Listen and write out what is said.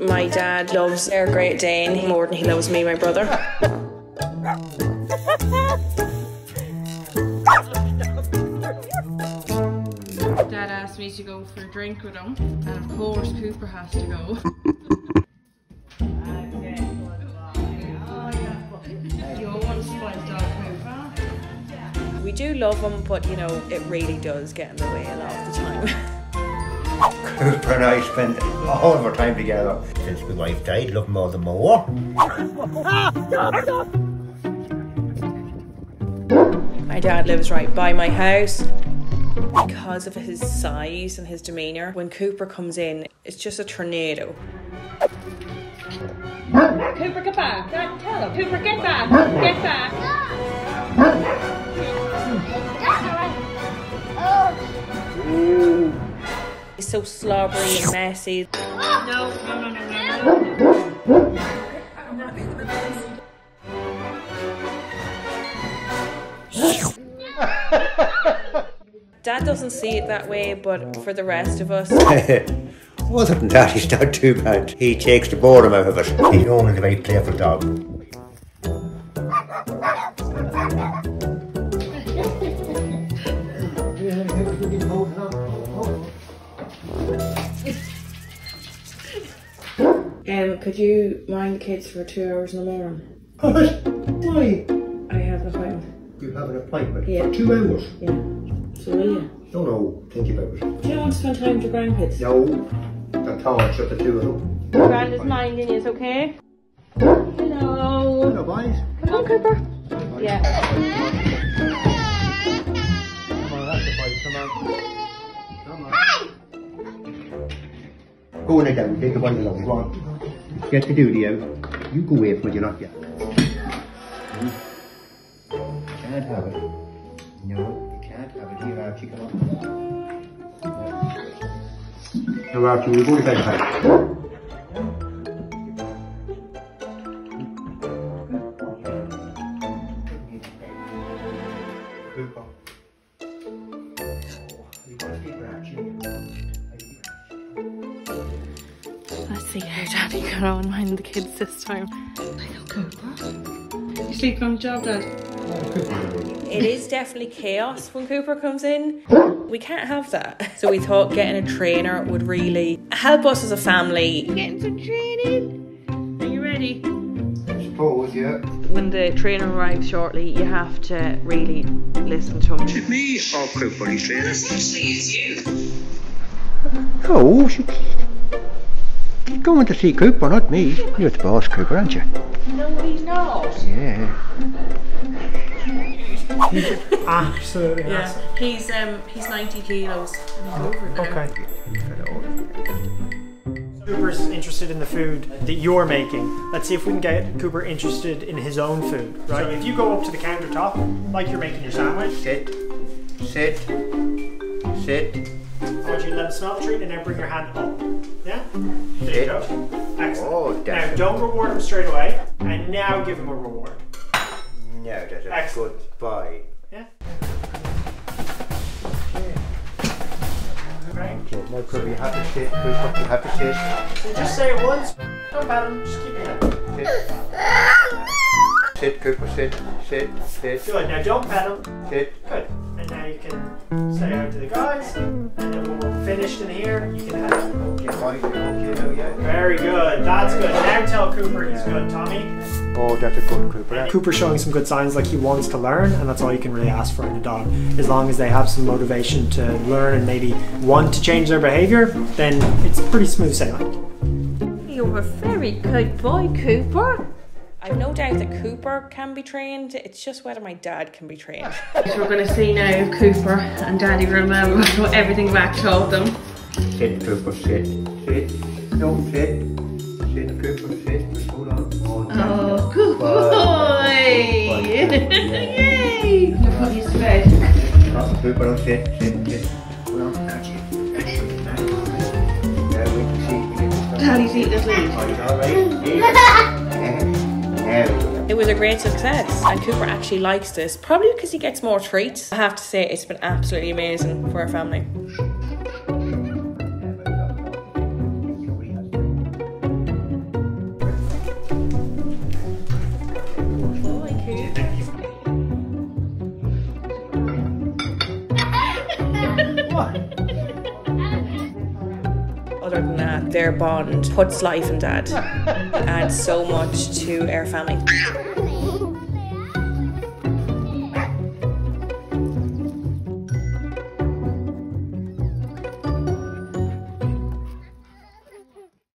My dad loves our Great Dane more than he loves me, my brother. Dad asked me to go for a drink with him, and of course Cooper has to go. We do love him, but you know, it really does get in the way a lot of the time. Cooper and I spend all of our time together. Since my wife died, love more than more. My dad lives right by my house. Because of his size and his demeanour, when Cooper comes in, it's just a tornado. Cooper, get back. Dad, tell him. Cooper, get back. Get back. He's so slobbery and messy. No, no, no, no, no. Dad doesn't see it that way, but for the rest of us, Other than that, he's not too bad. He takes the boredom out of it. He's known as a very playful dog. Could you mind the kids for two hours in the morning? Why? I have an appointment. You have an appointment Yeah. for two hours. Yeah. So will you? No, no, think about it. Do you want to spend time with your grandkids? No, the thoughts of the two of them. Grand is minding is okay. Hello. Hello, boys. Come on, Cooper. Yeah. Come on, that's the boys. Come on. Come on. Go on down, take a one along. Go on. Get the duty out. You go away from it, you're not yet. Can't have it. No, you can't have it. Here, Archie, come on. No, Archie, we'll go to bed, Let's see how Daddy got on mind the kids this time. Hello, Cooper. You sleeping on the job, Dad? It is definitely chaos when Cooper comes in. We can't have that. So we thought getting a trainer would really help us as a family. Getting some training. Are you ready? Suppose, yeah. When the trainer arrives shortly, you have to really listen to him. Me or Cooper, he's training? Essentially, it's you. No, she... She's going to see Cooper, not me. You're the boss, Cooper, aren't you? No, he's not. Yeah. Absolutely Yeah, massive. he's um he's 90 kilos. and he's over it now. Okay. Cooper's interested in the food that you're making. Let's see if we can get Cooper interested in his own food, right? So if you go up to the countertop, like you're making your sandwich, Sit. Sit. Sit. I want you to let him smell the treat and then bring your hand up. Yeah? There you go. Excellent. Oh, now don't reward him straight away, and now give him a reward. No, that's a Excellent. good boy. Yeah? Right? Okay, now Cooper, you have to sit. Cooper, you have sit. So just say it once. Don't pat him. Just keep your hand. Sit. Sit, Cooper, sit. Sit. Sit. Good. Now don't pet him. Sit. Good. And now you can say out to the guys, and then when we're finished in here, you can have out. Okay, boy, you're okay now, yeah? Very good. That's good. Now tell Cooper he's good, Tommy. Oh, that's a good Cooper. Cooper's showing some good signs like he wants to learn, and that's all you can really ask for in a dog. As long as they have some motivation to learn and maybe want to change their behavior, then it's pretty smooth sailing. You're a very good boy, Cooper. I've no doubt that Cooper can be trained. It's just whether my dad can be trained. so we're going to see now if Cooper and Daddy remember what everything Mack told them. Sit, Cooper, sit. Sit. No, sit. Sit, Cooper, sit. Hold on. Oh, Oh, good boy! boy. Yay! Look, he's fed. Oh, Cooper, no, sit. Sit, sit. Hold on. Catch it. Now we can see. Daddy's eating his oh, lead. It was a great success, and Cooper actually likes this, probably because he gets more treats. I have to say, it's been absolutely amazing for our family. Their bond puts life in dad. Adds so much to our family.